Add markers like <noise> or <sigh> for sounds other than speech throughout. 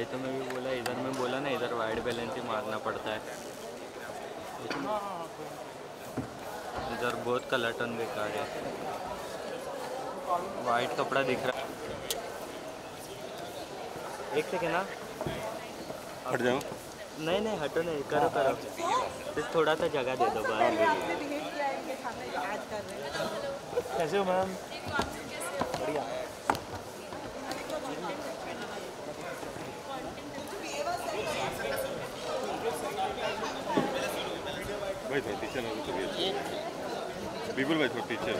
भाई तो मैं भी बोला इधर में बोला ना इधर वाइड बैलेंस ही मारना पड़ता है। इधर बहुत कलर टन बेकार है। वाइट कपड़ा दिख रहा है। एक सेकेंड ना। हट जाओ। नहीं नहीं हटो नहीं करो करो। सिर्फ़ थोड़ा सा जगह दे दो बाहर। कैसे हो मैम? भाई थोड़ा पीछे ना तो बिल्कुल भाई थोड़ा पीछे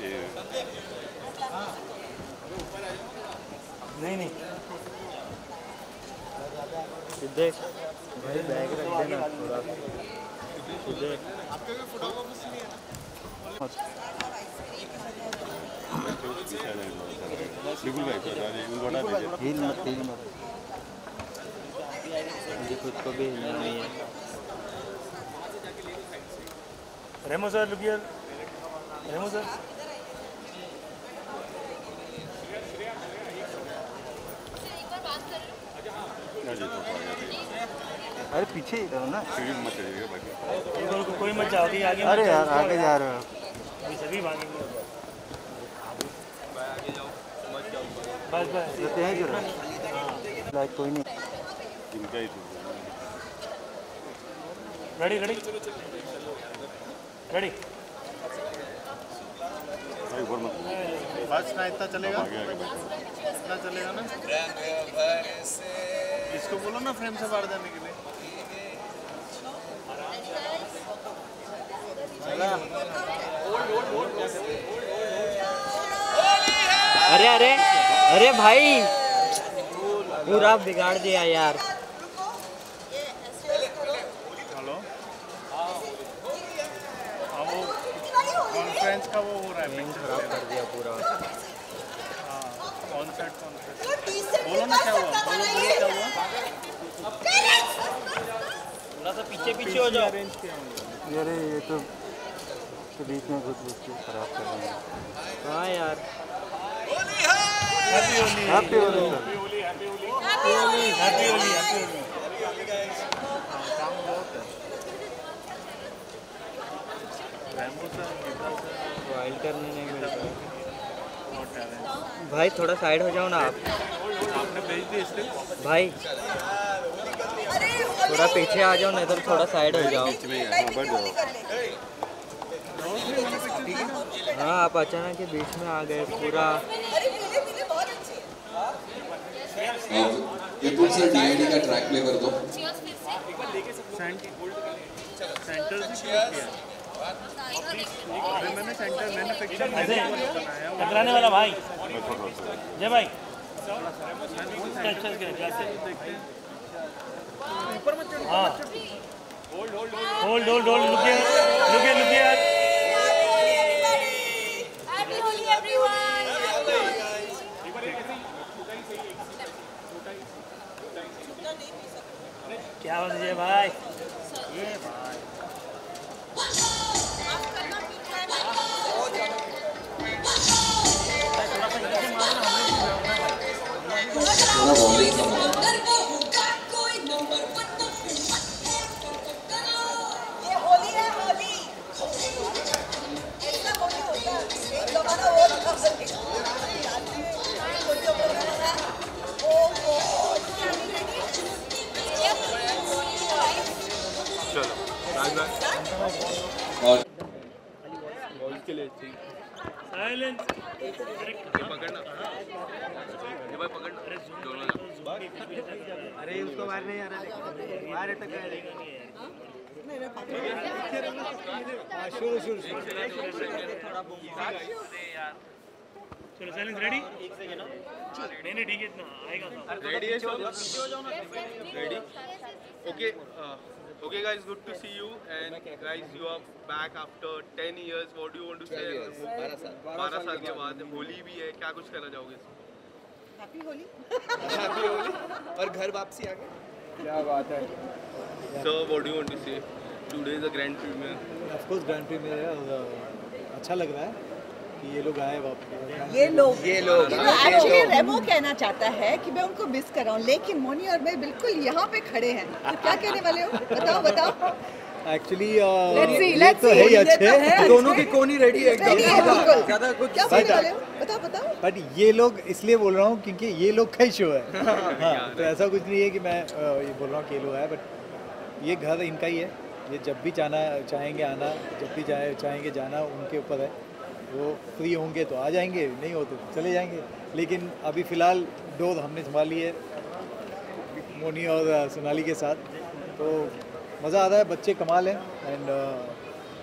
ये नहीं नहीं। सीधे। भाई बैग रख देना थोड़ा। सीधे। पीछे आ जाएगा बिल्कुल भाई आ जाइए उनको हटा दीजिए हिल मत हिल मत। मुझे खुद को भी हिलना नहीं है। Remo sir look Remo sir अरे पीछे ही रहो ना। मत बाकी कोई मत जाओ आगे अरे यार आगे जा रहे हो। सभी भागेंगे बस बस। ये तो यहीं गिर रहा लाइक कोई नहीं। ही रेडी रेडी रेडी भाई ऊपर मत बस ना इतना चलेगा। आगे आगे बैठो। इतना चलेगा ना? इसको बोलो ना फ्रेम से बाहर जाने के लिए। अरे अरे अरे भाई पूरा बिगाड़ दिया यार हेलो हाँ वो कॉन्फ्रेंस का वो हो रहा है खराब कर दिया पूरा। ऑन सेट कॉन्फ्रेंस बोलो ना क्या हुआ? बोलो बोलो क्या हुआ? थोड़ा सा पीछे पीछे हो जाओ। अरेंज किया हमने। अरे ये तो के बीच में घुस घुस के खराब कर रहे हैं। हाँ यार। Happy Holi. Happy Holi sir happy Holi happy Holi happy Holi काम बहुत है। वाइल्ड करने नहीं मिल रहा भाई थोड़ा साइड हो जाओ ना आप। आपने भेज दी इसलिए भाई थोड़ा पीछे आ जाओ नहीं तो थोड़ा साइड हो जाओ। ही आप अचानक के बीच में आ गए पूरा। सर डीआईडी का ट्रैक प्ले कर दो सेंटर से। टकराने वाला भाई। जय भाई। Hold hold hold! क्या बात है भाई। ये होली है होली ऐसा होली होता है। ओ और साइलेंस अरे उसको बाहर नहीं आ रहा बाहर अटक गया चलो साइलेंस रेडी नहीं नहीं ठीक है इतना आएगा सब Ready, sir? Ready? Okay. Okay, guys. Good to see you. And guys, you are back after 10 years. What do you want to say? 12 साल. 12 साल के बाद होली भी है. क्या कुछ कहना चाहोगे? Happy Holi Happy Holi. और घर वापसी आ गए. So, what do you want to say? Today is a grand premiere. Of course grand premiere है और अच्छा लग रहा है कि ये लोग आए वापस ये लोग ये लोग. एक्चुअली रेमो कहना चाहता है कि मैं उनको मिस कर रहा हूँ लेकिन मोनी और मैं बिल्कुल यहाँ पे खड़े हैं तो क्या कहने वाले हो बताओ बताओ एक्चुअली ये let's तो है ही अच्छे। तो है। <laughs> दोनों की कोनी रेडी है है। ज़्यादा कुछ बोलने बताओ बताओ। बट ये लोग इसलिए बोल रहा हूँ क्योंकि ये लोग का ही शो <laughs> है। हाँ। तो ऐसा कुछ नहीं है कि मैं ये बोल रहा हूँ कि ये लोग है बट ये घर इनका ही है। ये जब भी जाना चाहेंगे आना जब भी चाहे चाहेंगे जाना उनके ऊपर है। वो फ्री होंगे तो आ जाएँगे नहीं हो तो चले जाएँगे। लेकिन अभी फ़िलहाल डोर हमने संभाली है मोनी और सोनाली के साथ। तो मज़ा आ रहा है बच्चे कमाल है एंड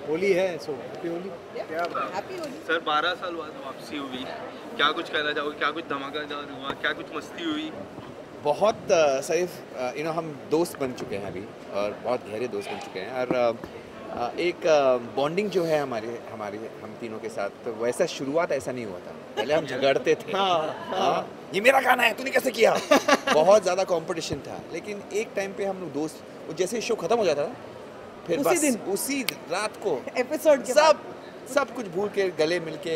होली है so happy Holi. Happy Holi. Sir 12 साल बाद वापसी हुई। क्या कुछ कहना चाहोगे? क्या कुछ धमाकेदार हुआ? क्या कुछ मस्ती हुई? बहुत सैफ यू नो हम दोस्त बन चुके हैं अभी और बहुत गहरे दोस्त बन चुके हैं और एक बॉन्डिंग जो है हमारे हमारे हम तीनों के साथ तो वैसा शुरुआत ऐसा नहीं हुआ था। पहले हम झगड़ते थे। हाँ। ये मेरा गाना है तूने कैसे किया? बहुत ज़्यादा कंपटीशन था। लेकिन एक टाइम पे हम लोग दोस्त वो जैसे शो खत्म हो जाता था फिर उसी बस दिन? उसी रात को एपिसोड सब सब कुछ भूल के गले मिल के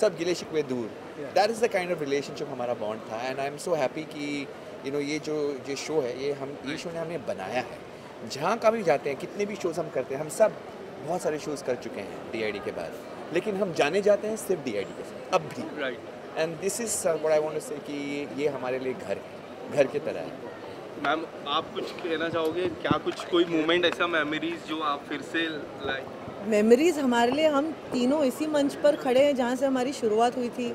सब गिले शिकवे दूर। That is the kind of relationship हमारा बॉन्ड था and I am so happy कि यू नो ये जो ये शो है ये हम ये शो ने हमें बनाया है। जहाँ का भी जाते हैं कितने भी शोज़ हम करते हैं हम सब बहुत सारे शोज़ कर चुके हैं डी के बाद। लेकिन हम जाने जाते हैं सिर्फ़ डी के साथ अब भी। Right and this is I want to say कि ये हमारे लिए घर है घर की तरह है। मैम आप कुछ कहना चाहोगे? क्या कुछ कोई मोमेंट ऐसा मेमोरीज जो आप फिर से लाइक मेमोरीज हमारे लिए हम तीनों इसी मंच पर खड़े हैं जहाँ से हमारी शुरुआत हुई थी।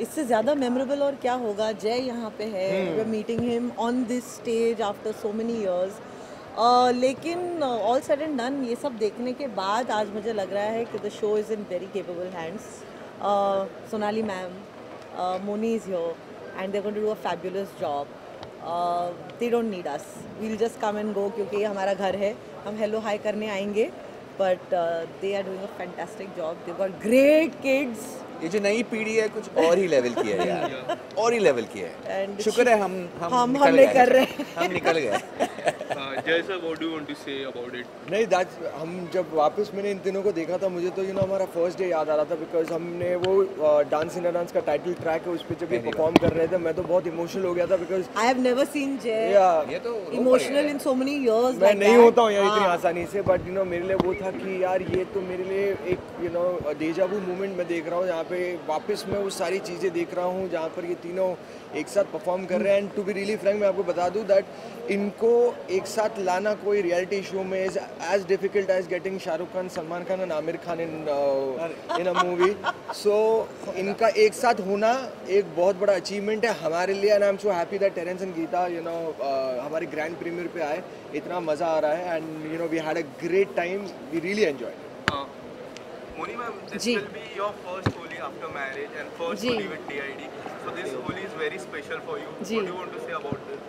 इससे ज़्यादा मेमोरेबल और क्या होगा? जय यहाँ पे है। We meeting him on this stage after so many years लेकिन ऑल सेड एंड डन ये सब देखने के बाद आज मुझे लग रहा है कि the show is in very capable hands Sonali ma'am Mouni is here and they going to do a fabulous job they don't need us we'll just come and go क्योंकि ये हमारा घर है। हम हेलो हाई करने आएँगे but they are doing a fantastic job they got great kids ये जो नई पीढ़ी है कुछ और ही लेवल की है यार। <laughs> और ही लेवल की है। शुक्र है हम हम हम- निकल हम गए। कर रहे। हम निकल गए। <laughs> Jai sir what do want to say about it नहीं दैट हम जब वापस मैंने इन तीनों को देखा था मुझे तो यू नो हमारा फ़र्स्ट डे याद आ रहा था बिकॉज़ हमने वो डांस इंडिया डांस का टाइटल ट्रैक है उस पर जब ये परफॉर्म कर रहे थे मैं तो बहुत इमोशनल हो गया था because I have never seen Jai ये तो emotional in so many years मैं नहीं होता हूँ यहाँ इतनी आसानी से बट यू नो मेरे लिए वो था कि यार ये तो मेरे लिए एक यू नो डेजावू मूवमेंट मैं देख रहा हूँ जहाँ पे वापस मैं वो सारी चीज़ें देख रहा हूँ जहाँ पर ये तीनों एक साथ परफॉर्म कर रहे हैं। And to be really frank मैं आपको बता दूँ दैट इनको एक साथ लाना कोई रियलिटी शो में is as difficult as getting Shahrukh Khan Salman Khan and Aamir Khan in in a movie so इनका एक साथ होना एक बहुत बड़ा अचीवमेंट है हमारे लिए and I am so happy that Terence and Geeta you know हमारे ग्रैंड प्रीमियर पे आए इतना मज़ा आ रहा है and you know we had a great time we really enjoy Moni ma'am, this जी। will be your first Holi after marriage and first जी। Holi जी।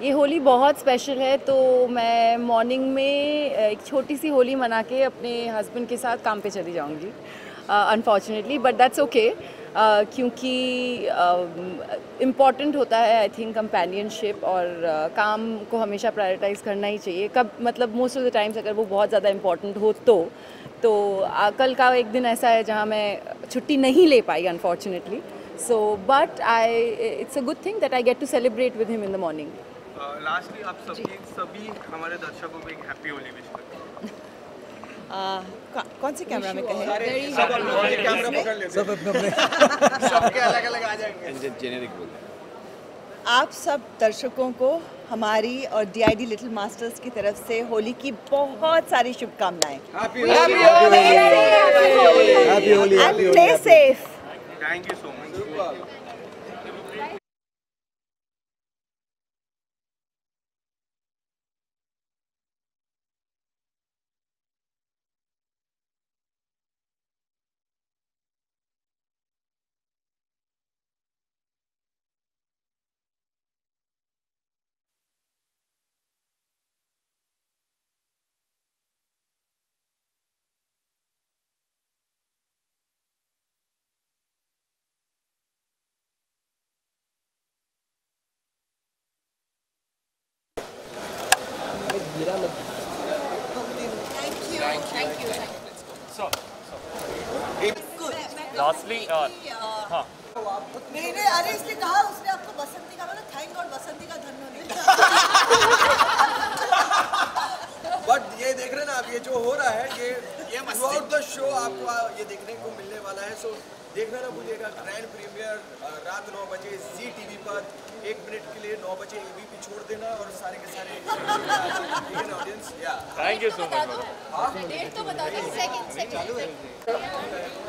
ये होली बहुत स्पेशल है तो मैं मॉर्निंग में एक छोटी सी होली मना के अपने हस्बैंड के साथ काम पे चली जाऊँगी। अनफॉर्चुनेटली बट दैट्स ओके क्योंकि इंपॉर्टेंट uh, होता है आई थिंक कंपेनियनशिप और uh, काम को हमेशा प्रायोरिटाइज करना ही चाहिए। कब मतलब मोस्ट ऑफ़ द टाइम्स अगर वो बहुत ज़्यादा इंपॉर्टेंट हो तो तो uh, कल का एक दिन ऐसा है जहाँ मैं छुट्टी नहीं ले पाई unfortunately so but I it's a good thing that I get to celebrate with him in the morning Uh, आप सभी सभी हमारे दर्शकों को एक हैप्पी होली विश करें <laughs> कौन से कैमरा में कहें? कैमरा पकड़ लेते सब अपने <laughs> सबके अलग अलग आ जाएँगे। जेनेरिक बोल आप सब दर्शकों को हमारी और डीआईडी लिटिल मास्टर्स की तरफ़ से होली की बहुत सारी शुभकामनाएँ। Happy Holi happy and Holi play safe thank you so much lastly हाँ। नहीं नहीं अरे इसलिए कहा उसने आपको बसंती का मतलब थैंक गॉड बसंती का धन्य नहीं बट ये देख रहे ना आप ये जो हो रहा है ये थ्रू आउट द शो आपको ये देखने को मिलने वाला है। सो देखना ना भूलिएगा ग्रैंड प्रीमियर रात नौ बजे जी टीवी पर एक मिनट के लिए नौ बजे एबीपी छोड़ देना और सारे के सारे ऑडियंस या thank you so much date तो बता दो second second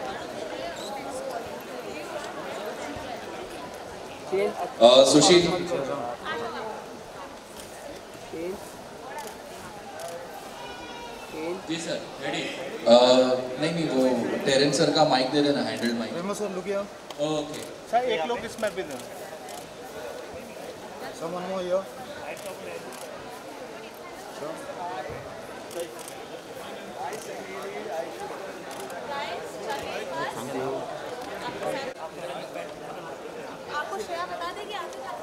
Sushil ji sir ready नहीं नहीं वो टेरेंस सर का माइक दे देना handle mic Remo sir look here okay sir एक लोग इसमें भी दो। someone more here आपको श्रेया बता देगी आगे